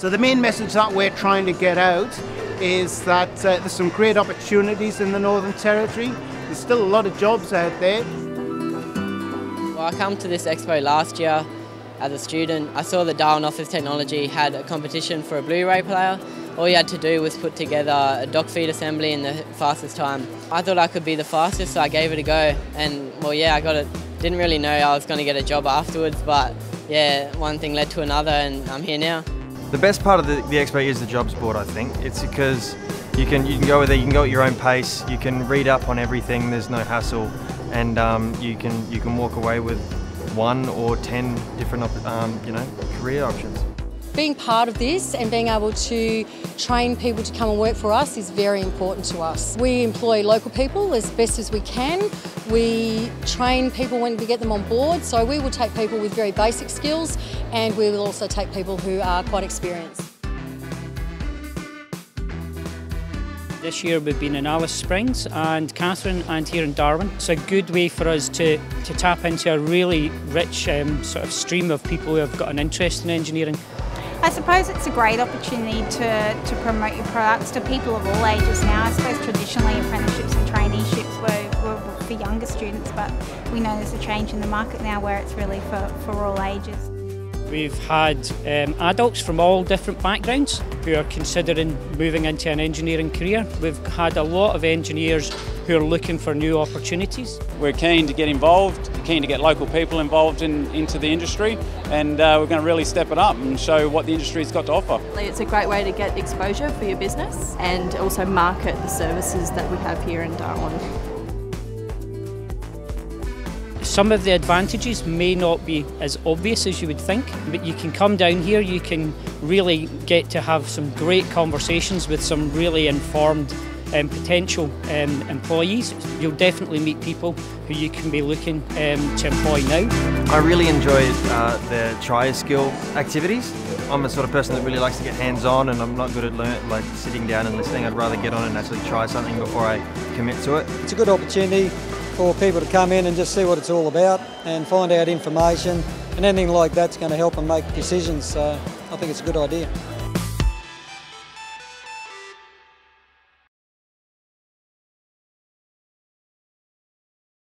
So the main message that we're trying to get out is that uh, there's some great opportunities in the Northern Territory. There's still a lot of jobs out there. Well, I come to this expo last year as a student. I saw that Darwin Office Technology had a competition for a Blu-ray player. All you had to do was put together a dock feed assembly in the fastest time. I thought I could be the fastest, so I gave it a go. And well, yeah, I got it. Didn't really know I was going to get a job afterwards, but yeah, one thing led to another, and I'm here now. The best part of the, the expo is the jobs board, I think. It's because you can you can go there, you can go at your own pace, you can read up on everything. There's no hassle, and um, you can you can walk away with one or ten different um, you know career options. Being part of this and being able to train people to come and work for us is very important to us. We employ local people as best as we can. We train people when we get them on board, so we will take people with very basic skills and we will also take people who are quite experienced. This year we've been in Alice Springs and Katherine and here in Darwin. It's a good way for us to, to tap into a really rich um, sort of stream of people who have got an interest in engineering. I suppose it's a great opportunity to, to promote your products to people of all ages now. I suppose traditionally apprenticeships and traineeships were, were for younger students but we know there's a change in the market now where it's really for, for all ages. We've had um, adults from all different backgrounds who are considering moving into an engineering career. We've had a lot of engineers who are looking for new opportunities. We're keen to get involved, keen to get local people involved in, into the industry and uh, we're going to really step it up and show what the industry's got to offer. It's a great way to get exposure for your business and also market the services that we have here in Darwin. Some of the advantages may not be as obvious as you would think, but you can come down here, you can really get to have some great conversations with some really informed um, potential um, employees. You'll definitely meet people who you can be looking um, to employ now. I really enjoyed uh, the try-a-skill activities. I'm the sort of person that really likes to get hands-on and I'm not good at learn, like sitting down and listening. I'd rather get on and actually try something before I commit to it. It's a good opportunity for people to come in and just see what it's all about and find out information and anything like that's going to help them make decisions. So I think it's a good idea.